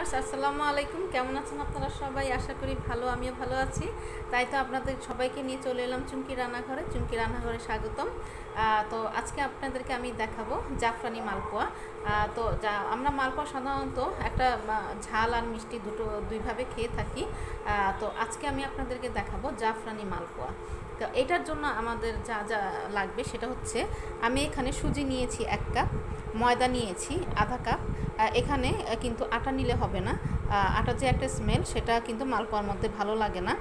Viewers, আসসালামু আলাইকুম। কেমন আছেন আপনারা সবাই? আশা করি ভালো, আমিও ভালো আছি। তাই তো আপনাদের সবাইকে নিয়ে চলে এলাম চুমকি রান্নাঘরে। চুমকি রান্নাঘরে স্বাগতম। তো আজকে আপনাদেরকে আমি দেখাবো জাফরানি মালপোয়া। তো যা, আমরা মালপোয়া সাধারণত একটা ঝাল আর মিষ্টি দুটো, দুইভাবে খেয়ে থাকি। তো আজকে আমি আপনাদেরকে দেখাবো জাফরানি মালপোয়া। তো এটার জন্য আমাদের যা যা লাগবে সেটা হচ্ছে, আমি এখানে সুজি নিয়েছি এক কাপ। ময়দা নিয়েছি, আধা কাপ। এখানে কিন্তু আটা নিলে হবে না। আটার যে একটা স্মেল সেটা কিন্তু মালপোয়ার মধ্যে ভালো লাগে না।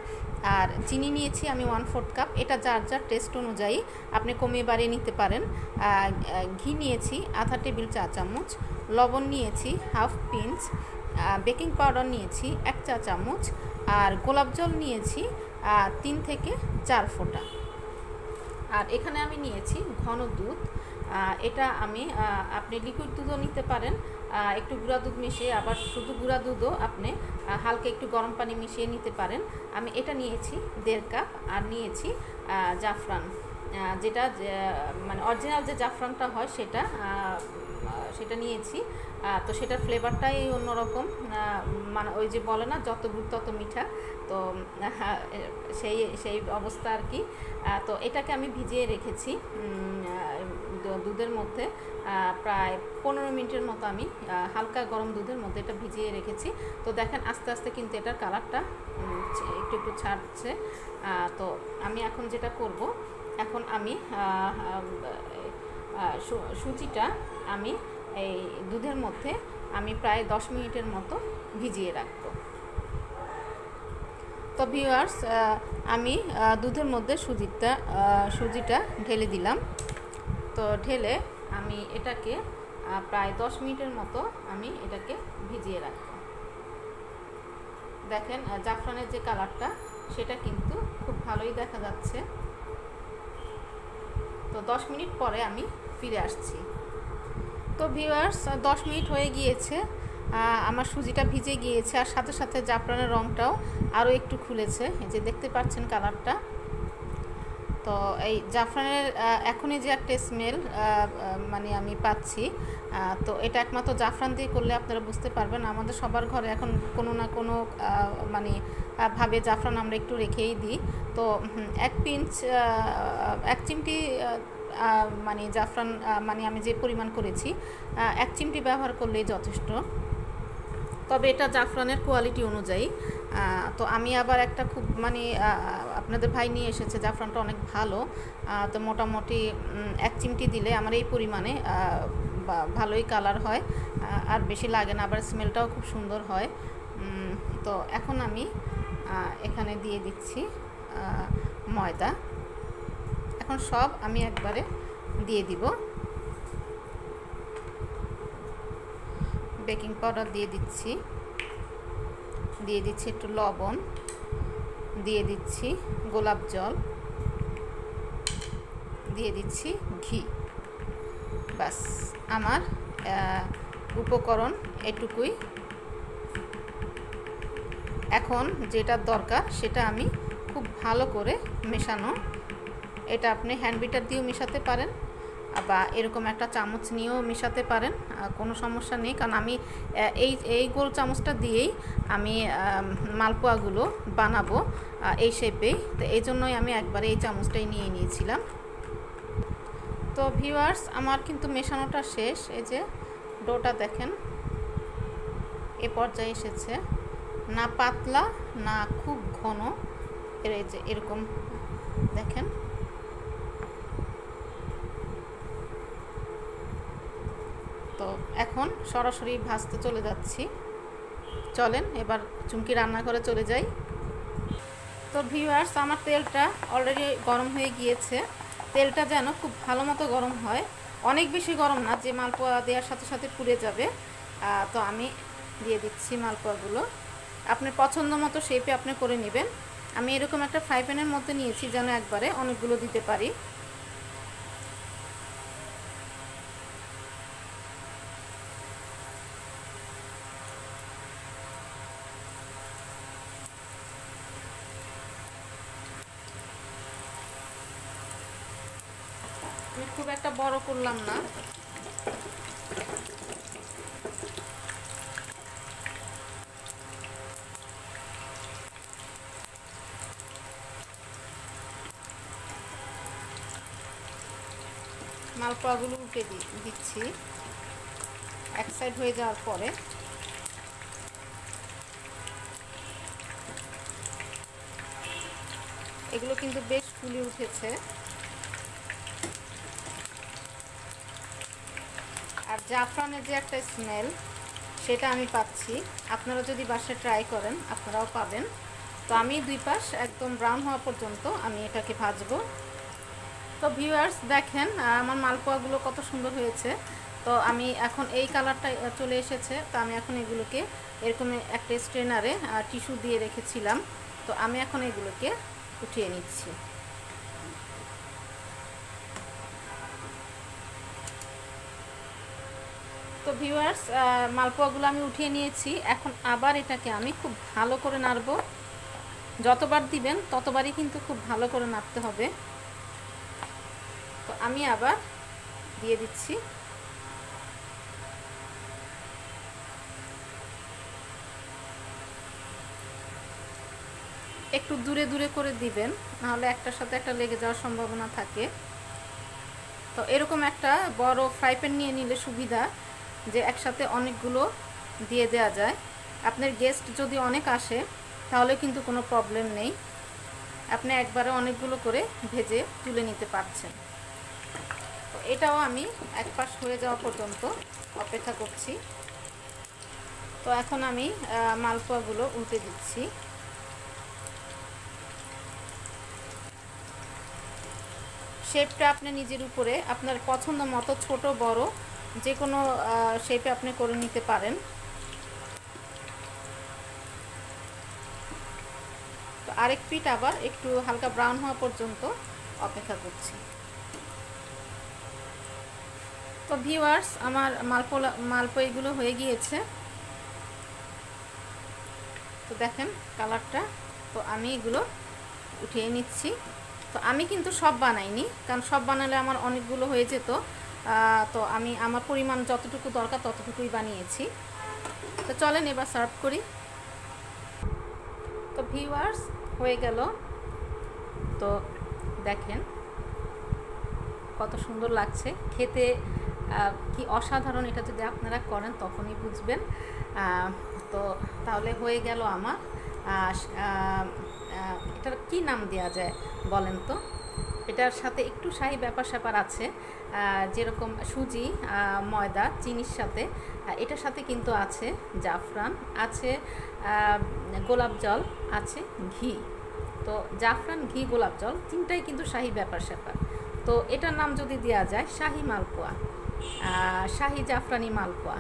আর চিনি নিয়েছি আমি ওয়ান ফোর্থ কাপ এটা যার যার টেস্ট অনুযায়ী আপনি কমিয়ে বাড়িয়ে নিতে পারেন। ঘি নিয়েছি, আধা টেবিল চা চামচ। লবণ নিয়েছি হাফ পিঞ্চ বেকিং পাউডার নিয়েছি, এক চা চামচ। আর গোলাপ জল নিয়েছি তিন থেকে চার ফোঁটা। আর এখানে আমি নিয়েছি ঘন দুধ। এটা আমি আপনি লিকুইড দুধও নিতে পারেন। একটু গুঁড়া দুধ মিশিয়ে, আবার শুধু গুঁড়া দুধও আপনি হালকা একটু গরম পানি মিশিয়ে নিতে পারেন। আমি এটা নিয়েছি, দেড় কাপ, আর নিয়েছি জাফরান। যেটা মানে অরিজিনাল যে জাফরানটা হয় সেটা সেটা নিয়েছি। তো সেটার ফ্লেভারটাই অন্যরকম। মানে ওই যে বলে না, যত গুড় তত মিঠা। তো সেই সেই অবস্থা আর কি। তো এটাকে আমি ভিজিয়ে রেখেছি। দুধের মধ্যে প্রায় পনেরো মিনিটের মতো আমি হালকা গরম দুধের মধ্যে এটা ভিজিয়ে রেখেছি। তো দেখেন আস্তে আস্তে কিন্তু এটার কালারটা একটু একটু ছাড়ছে। তো আমি এখন যেটা করব, এখন আমি সুজিটা আমি এই দুধের মধ্যে আমি প্রায় দশ মিনিটের মতো ভিজিয়ে রাখব। তো ভিউয়ার্স আমি দুধের মধ্যে সুজিটা সুজিটা ঢেলে দিলাম। তো ঢেলে আমি এটাকে প্রায় দশ মিনিটের মতো আমি এটাকে ভিজিয়ে রাখব। দেখেন জাফরানের যে কালারটা, সেটা কিন্তু খুব ভালোই দেখা যাচ্ছে। তো দশ মিনিট পরে আমি ফিরে আসছি। তো ভিউয়ার্স দশ মিনিট হয়ে গিয়েছে আমার সুজিটা ভিজে গিয়েছে, আর সাথে সাথে জাফরানের রঙটাও আরও একটু খুলেছে। যে দেখতে পাচ্ছেন কালারটা। তো এই জাফরানের এখনই যে একটা স্মেল মানে আমি পাচ্ছি তো এটা একমাত্র জাফরান দিয়ে করলে আপনারা বুঝতে পারবেন। আমাদের সবার ঘরে এখন কোনো না কোনো মানে ভাবে জাফরান আমরা একটু রেখেই দিই। তো এক পিঞ্চ এক চিমটি মানে জাফরান মানে আমি যে পরিমাণ করেছি এক চিমটি ব্যবহার করলেই যথেষ্ট। তবে এটা জাফরানের কোয়ালিটি অনুযায়ী তো আমি আবার একটা খুব মানে আপনাদের ভাই নিয়ে এসেছে জাফরানটা অনেক ভালো। তো মোটামুটি এক চিমটি দিলে আমার এই পরিমাণে ভালোই কালার হয়। আর বেশি লাগে না, আবার স্মেলটাও খুব সুন্দর হয়। তো এখন আমি এখানে দিয়ে দিচ্ছি ময়দা। এখন সব আমি একবারে দিয়ে দিব। বেকিং পাউডার দিয়ে দিচ্ছি। দিয়ে দিচ্ছি একটু লবণ। দিয়ে দিচ্ছি গোলাপ জল। দিয়ে দিচ্ছি ঘি। বাস আমার উপকরণ এটুকুই। এখন যেটা দরকার সেটা আমি খুব ভালো করে মেশানো। এটা আপনি হ্যান্ড বিটার দিয়েও মেশাতে পারেন। বা এরকম একটা চামচ নিয়েও মেশাতে পারেন কোনো সমস্যা নেই। কারণ আমি এই এই গোল চামচটা দিয়েই আমি মালপোয়াগুলো বানাবো এই শেপেই তো এই জন্যই আমি একবারে এই চামচটাই নিয়ে নিয়েছিলাম। তো ভিউয়ার্স আমার কিন্তু মেশানোটা শেষ। এই যে ডোটা দেখেন, এ পর্যায়ে এসেছে। না পাতলা, না খুব ঘন। এর, এই যে এরকম দেখেন তো এখন সরাসরি ভাজতে চলে যাচ্ছি। চলেন, এবার চুমকি রান্নাঘরে চলে যাই। তো ভিউয়ার্স আমার তেলটা অলরেডি গরম হয়ে গিয়েছে। তেলটা যেন খুব ভালো মতো গরম হয়। অনেক বেশি গরম না, যে মালপোয়া দেওয়ার সাথে সাথে পুড়ে যাবে। তো আমি দিয়ে দিচ্ছি মালপোয়াগুলো। আপনার পছন্দ মতো শেপে আপনি করে নেবেন। আমি এরকম একটা ফ্রাই প্যানের মধ্যে নিয়েছি যেন একবারে অনেকগুলো দিতে পারি। আমি খুব একটা বড় করলাম না। মালপোয়াগুলো উল্টে দিচ্ছি। এক সাইড হয়ে যাওয়ার পরে এগুলো কিন্তু বেশ ফুলে উঠেছে। জাফরানের যে একটা স্মেল সেটা আমি পাচ্ছি। আপনারা যদি বাসায় ট্রাই করেন, আপনারাও পাবেন। তো আমি দুই পাশ একদম ব্রাউন হওয়া পর্যন্ত আমি এটাকে ভাজবো। তো ভিউয়ার্স দেখেন, আমার মালপোয়াগুলো কত সুন্দর হয়েছে। তো আমি এখন এই কালারটা চলে এসেছে। তো আমি এখন এগুলোকে এরকম একটা স্ট্রেনারে টিস্যু দিয়ে রেখেছিলাম। তো আমি এখন এগুলোকে উঠিয়ে নিচ্ছি। তো ভিউয়ার্স মালপোয়াগুলো আমি উঠিয়ে নিয়েছি। এখন আবার এটাকে আমি খুব ভালো করে নাড়ব। যতবার দিবেন ততবারই কিন্তু খুব ভালো করে নাড়তে হবে। তো আমি আবার দিয়ে দিচ্ছি। একটু দূরে দূরে করে দিবেন, নাহলে একটার সাথে একটা লেগে যাওয়ার সম্ভাবনা থাকে। তো এরকম একটা বড় ফ্রাই প্যান নিয়ে নিলে সুবিধা। যে একসাথে অনেকগুলো দিয়ে দেওয়া যায়। আপনার গেস্ট যদি অনেক আসে, তাহলে কিন্তু কোনো প্রবলেম নেই। আপনি একবারে অনেকগুলো করে ভেজে তুলে নিতে পারছেন। তো এটাও আমি এক পাশ হয়ে যাওয়া পর্যন্ত অপেক্ষা করছি। তো এখন আমি মালপোয়াগুলো উল্টে দিচ্ছি। শেপটা আপনি নিজের উপরে, আপনার পছন্দ মতো ছোট, বড় যে কোনো শেপে আপনি করে নিতে পারেন। তো আরেক পিঠ আবার একটু হালকা ব্রাউন হওয়া পর্যন্ত অপেক্ষা করছি। তো ভিউয়ার্স আমার মালপোলা মালপো এগুলো হয়ে গিয়েছে। তো দেখেন কালারটা তো আমি এগুলো উঠিয়ে নিচ্ছি। তো আমি কিন্তু সব বানাইনি, কারণ সব বানালে আমার অনেকগুলো হয়ে যেত। তো আমি আমার পরিমাণ যতটুকু দরকার ততটুকুই বানিয়েছি। তো চলেন এবার সার্ভ করি। তো ভিউয়ার্স হয়ে গেল। তো দেখেন কত সুন্দর লাগছে। খেতে কি অসাধারণ এটা যদি আপনারা করেন তখনই বুঝবেন। তো তাহলে হয়ে গেল আমার। এটার কি নাম দেওয়া যায় বলেন তো? এটার সাথে একটু শাহি ব্যাপার স্যাপার আছে যেরকম সুজি ময়দা, চিনির সাথে এটার সাথে কিন্তু আছে জাফরান, আছে গোলাপ জল, আছে ঘি। তো জাফরান, ঘি, গোলাপ জল, তিনটাই কিন্তু শাহি ব্যাপার স্যাপার তো এটার নাম যদি দেওয়া যায়, শাহি মালপোয়া শাহি জাফরানি মালপোয়া।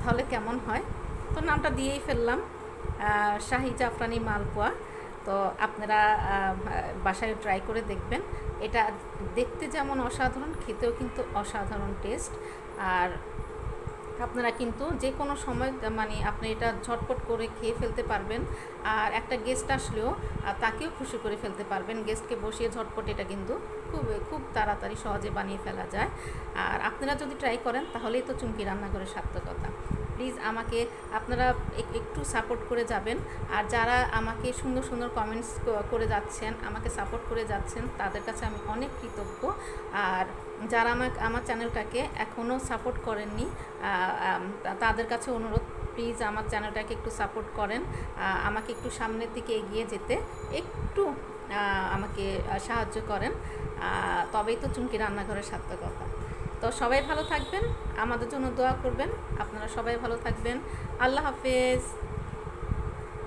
তাহলে কেমন হয়? তো নামটা দিয়েই ফেললাম শাহি জাফরানি মালপোয়া। তো আপনারা বাসায় ট্রাই করে দেখবেন। এটা দেখতে যেমন অসাধারণ, খেতেও কিন্তু অসাধারণ টেস্ট আর আপনারা কিন্তু যে কোনো সময় মানে আপনি এটা ঝটপট করে খেয়ে ফেলতে পারবেন। আর একটা গেস্ট আসলেও তাকেও খুশি করে ফেলতে পারবেন। গেস্টকে বসিয়ে ঝটপট এটা কিন্তু খুব খুব তাড়াতাড়ি সহজে বানিয়ে ফেলা যায়। আর আপনারা যদি ট্রাই করেন, তাহলেই তো চুমকি রান্নাঘরের সার্থকতা প্লিজ আমাকে, আপনারা একটু সাপোর্ট করে যাবেন। আর যারা আমাকে সুন্দর সুন্দর কমেন্টস করে যাচ্ছেন, আমাকে সাপোর্ট করে যাচ্ছেন, তাদের কাছে আমি অনেক কৃতজ্ঞ। আর যারা আমাকে, আমার চ্যানেলটাকে এখনও সাপোর্ট করেননি তাদের কাছে অনুরোধ, প্লিজ আমার চ্যানেলটাকে একটু সাপোর্ট করেন। আমাকে একটু সামনের দিকে এগিয়ে যেতে একটু আমাকে সাহায্য করেন। তবেই তো চুমকি রান্নাঘরের সার্থকতা। তো সবাই ভালো থাকবেন আমাদের জন্য দোয়া করবেন। আপনারা সবাই ভালো থাকবেন। আল্লাহ হাফেজ।